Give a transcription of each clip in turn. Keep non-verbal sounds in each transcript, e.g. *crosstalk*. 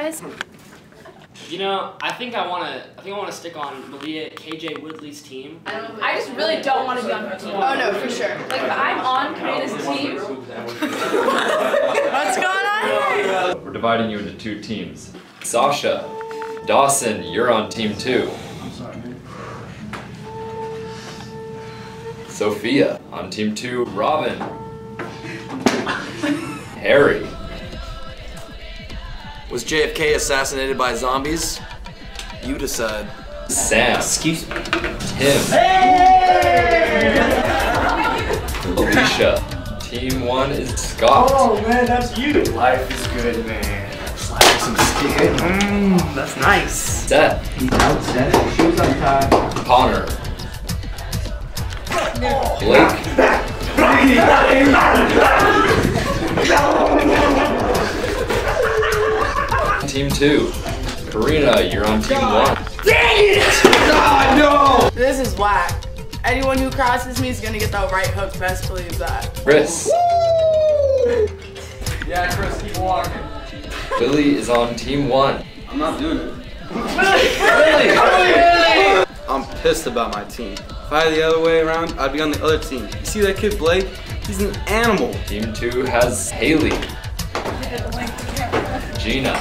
guys? You know, I think I want to. I think I want to stick on Malia KJ Woodley's team. I just really don't want to be on her team. Oh no, for sure. Like if I'm on Karina's team. *laughs* What's going on here? We're dividing you into two teams. Sasha, Dawson, you're on team two. Sophia on team two. Robin. Harry. Was JFK assassinated by zombies? You decide. Sam. Excuse me. Tim. Alicia. Team one is Scott. Oh man, that's you. Life is good, man. Slap some skin. Mmm, that's nice. Seth. He's out, Seth. Shoes untied. Connor. Blake. *laughs* Team two. Karina, you're on team one. Dang it! God, no! This is whack. Anyone who crosses me is gonna get the right hook, best believe that. Chris. Yeah, Chris, keep walking. Lily is on team one. I'm not doing it. Billy! Billy! *laughs* I'm pissed about my team. If I had the other way around, I'd be on the other team. You see that kid Blake? He's an animal. Team two has Haley. Gina.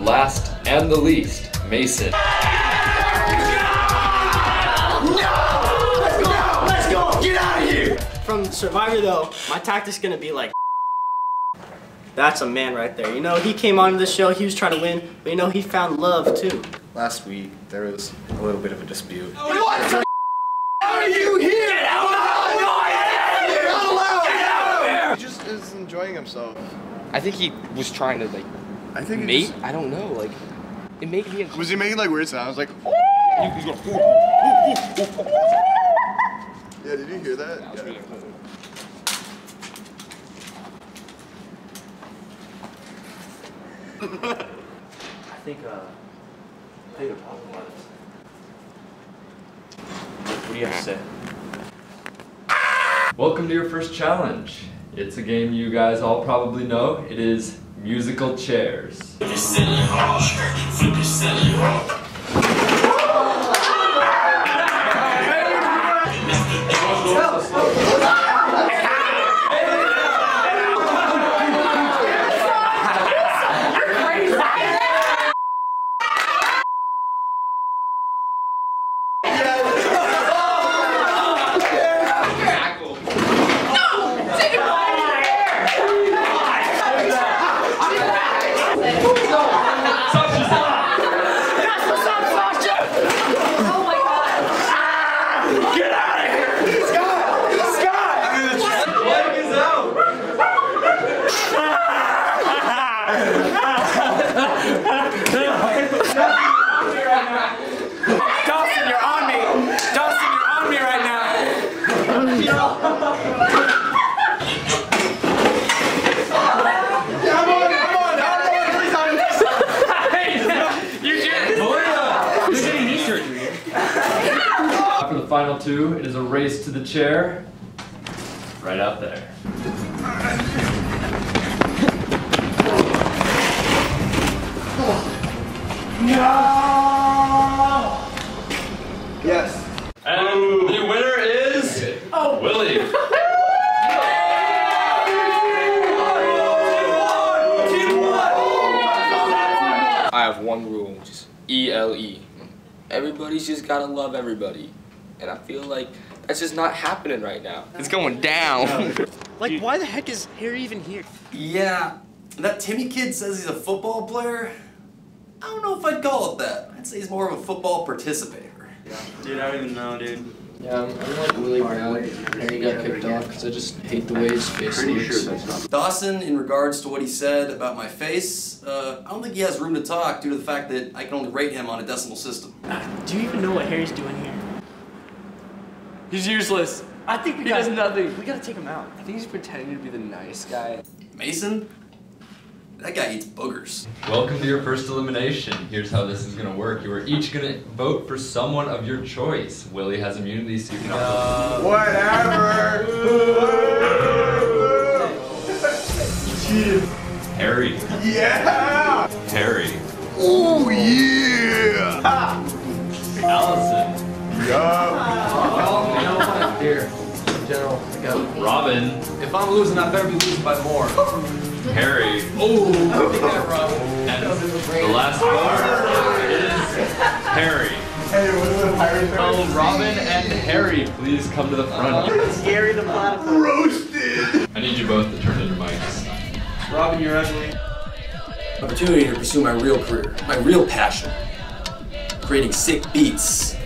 Last and the least, Mason. Let's go! Get out of here! From Survivor though, my tactic's gonna be like that's a man right there. You know, he came onto the show, he was trying to win, but you know, he found love too. Last week, there was a little bit of a dispute. What the are you here? Get out! Get out! He just is enjoying himself. I think he was trying to like I think mate. just- I don't know. Like it made me. was he making like weird sounds? Like, He's going. yeah, did you hear that? Yeah. I think, uh, I think we're about this. What do you have to say? Welcome to your first challenge. It's a game you guys all probably know. It is musical chairs. Dawson, you're on me! Dawson, you're on me right now! Surgery. After the final two, it is a race to the chair. Right out there. Yes. And the winner is oh. Willie. *laughs* I have one rule, which is E L E. Everybody's just gotta love everybody, and I feel like that's just not happening right now. It's going down. *laughs* Like, why the heck is Harry even here? Yeah, that Timmy kid says he's a football player. I don't know if I'd call it that. I'd say he's more of a football participator. Yeah. Dude, I don't even know, dude. Yeah, I'm, I'm like really mad Harry got kicked off because I just hate the way his face looks. Sure Dawson, in regards to what he said about my face, uh, I don't think he has room to talk due to the fact that I can only rate him on a decimal system. Do you even know what Harry's doing here? He's useless. I think we He gotta, does nothing. We gotta take him out. I think he's pretending to be the nice guy. Mason? That guy eats boogers. Welcome to your first elimination. Here's how this is gonna work. You are each gonna vote for someone of your choice. Willie has immunity, so you can also. Uh, whatever. Harry. yeah. Harry. Oh yeah! Allison. Here, General, I got Robin. If I'm losing, I better be losing by more. Harry. Oh. And the last vote is Harry. Will oh, Robin and Harry please come to the front? Gary the platypus. Roasted! I need you both to turn in your mics. Robin, you're ugly. Opportunity to pursue my real career, my real passion. Creating sick beats